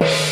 you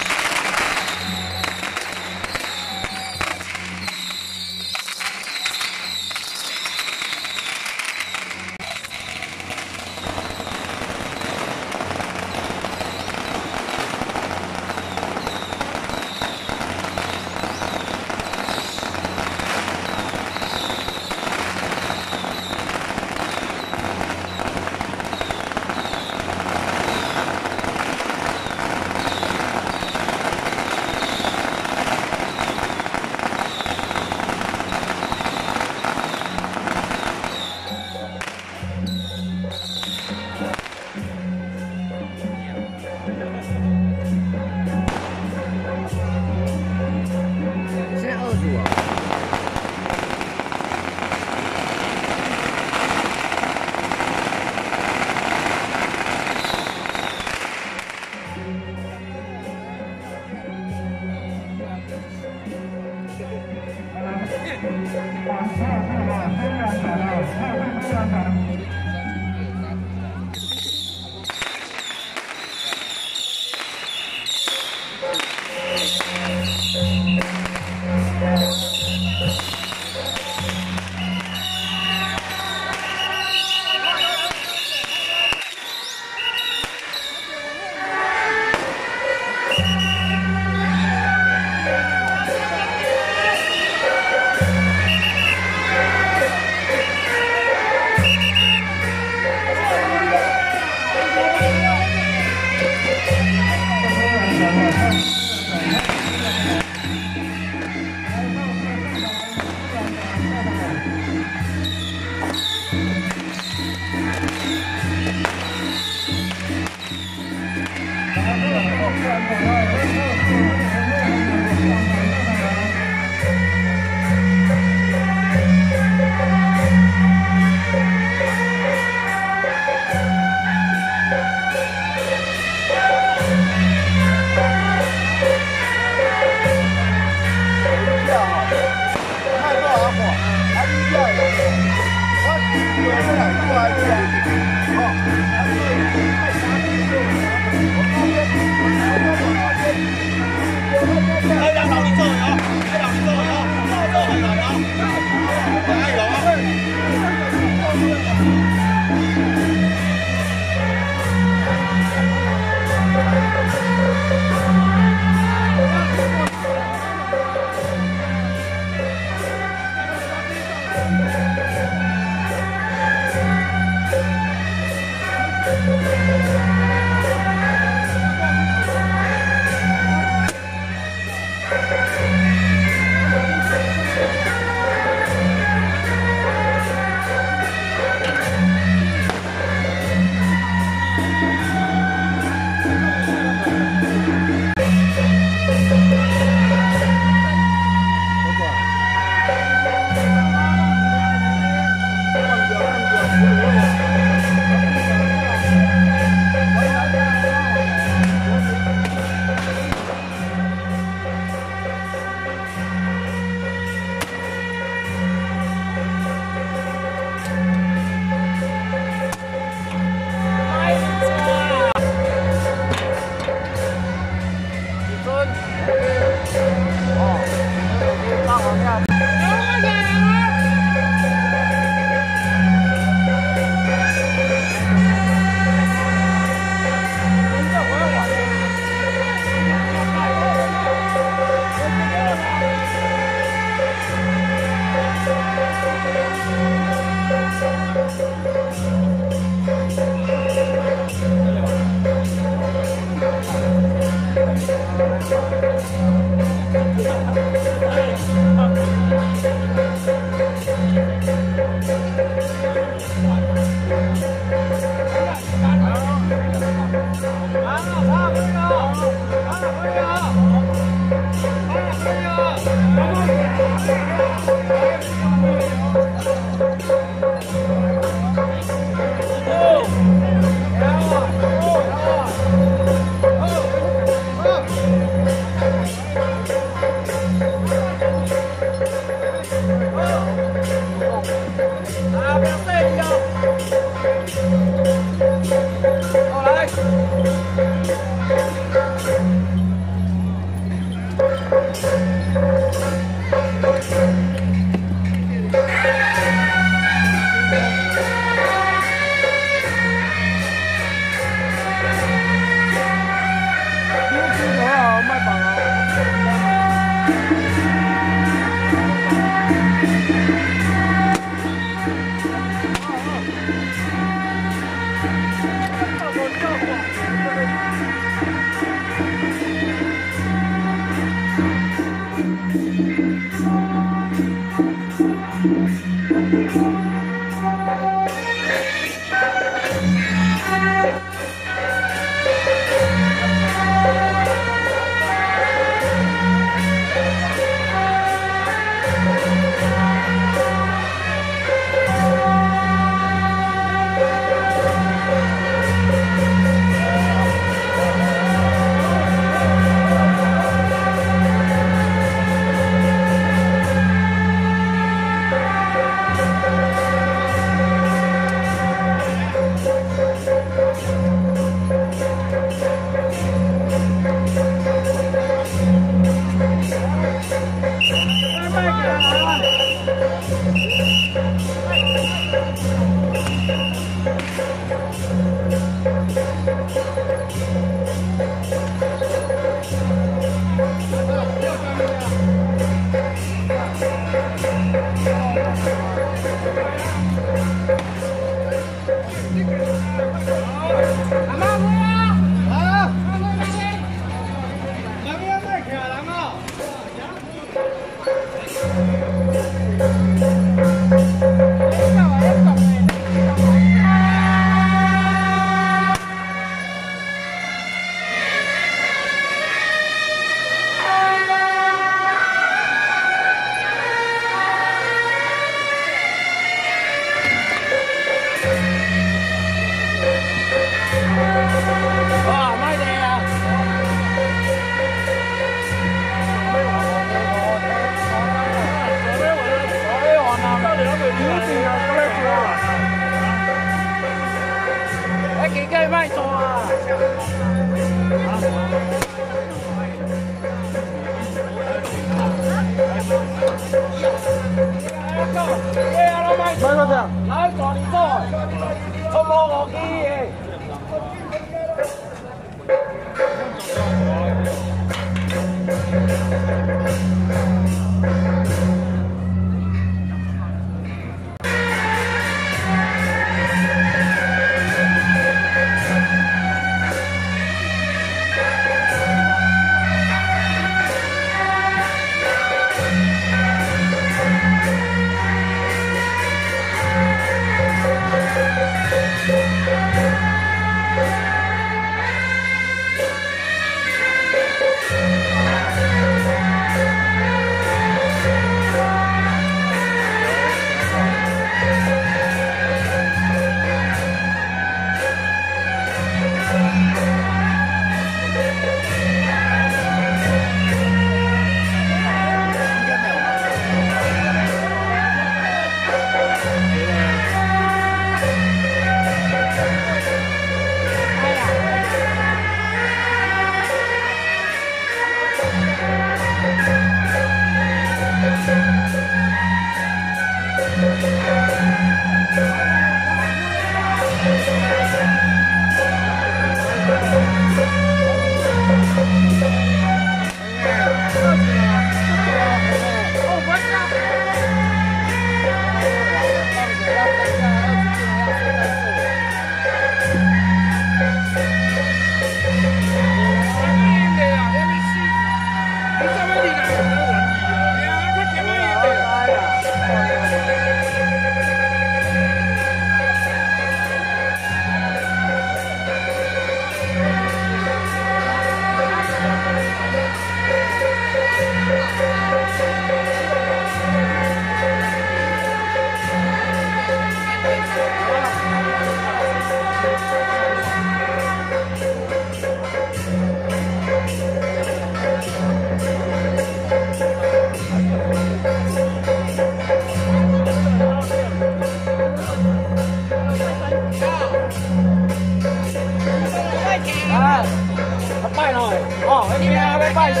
哦，那边还要拜神，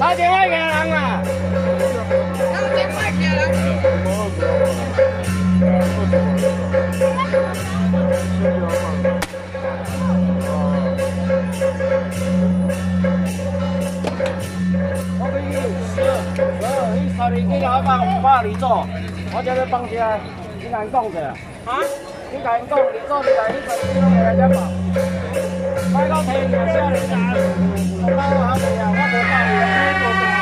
打电话给人啊。打电话给人。我给你十、十、你三年，你老帮你做，我叫你放下，你敢讲者？啊？你敢讲？你做你来，你做你拢来点嘛？买到天就少你干，我讲我好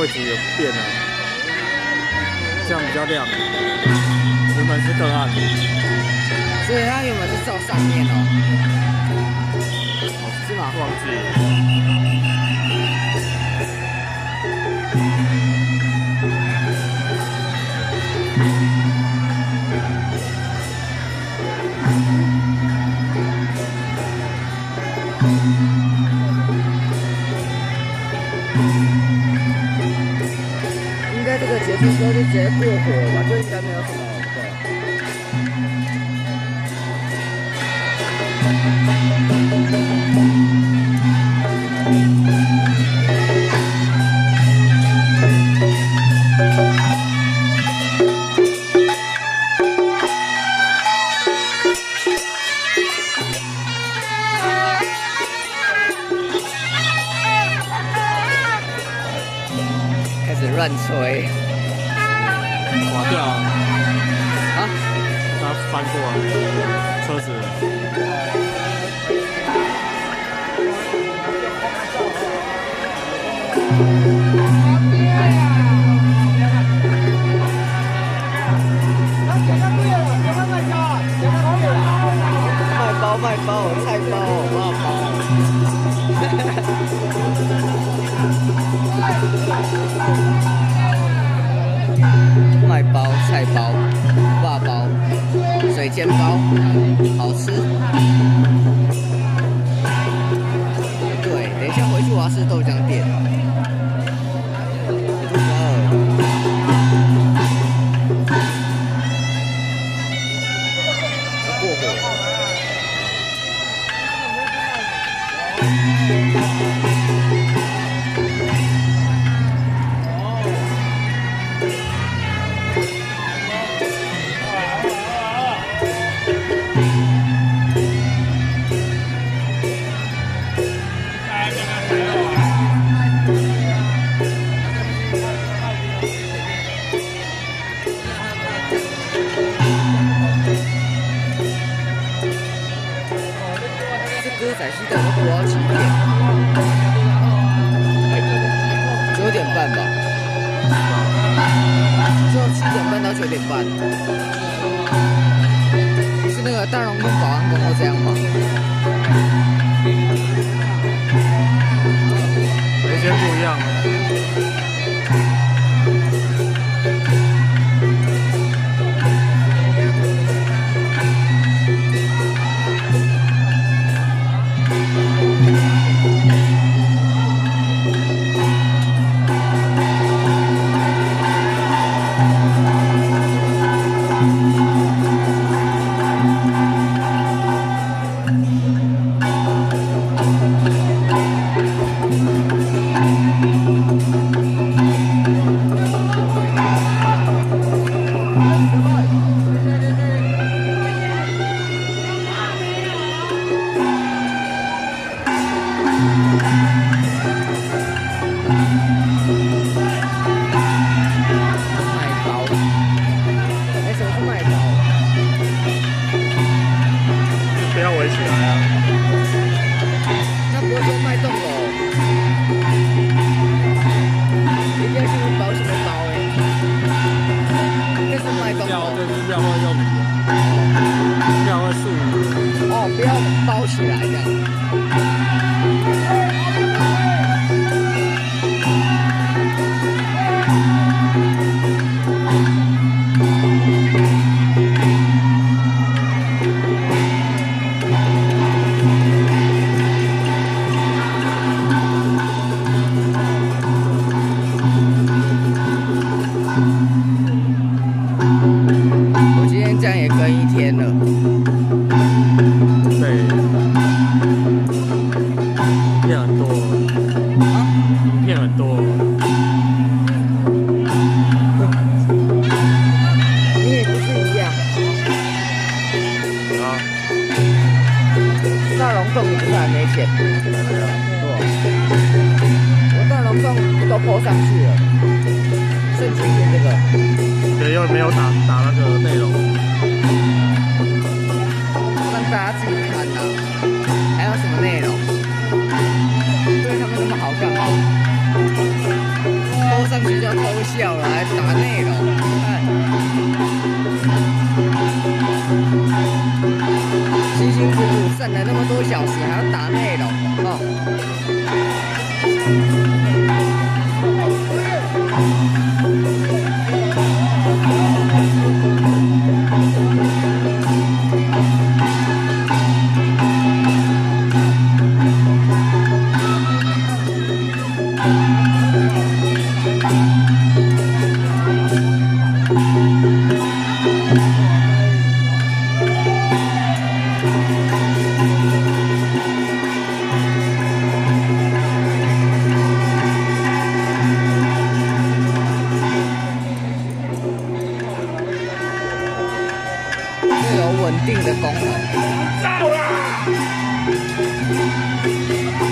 位置有变啊，这样比较亮，石门是更暗，所以它有没有是照上面呢？哦，今晚忘记。稳定的功能。可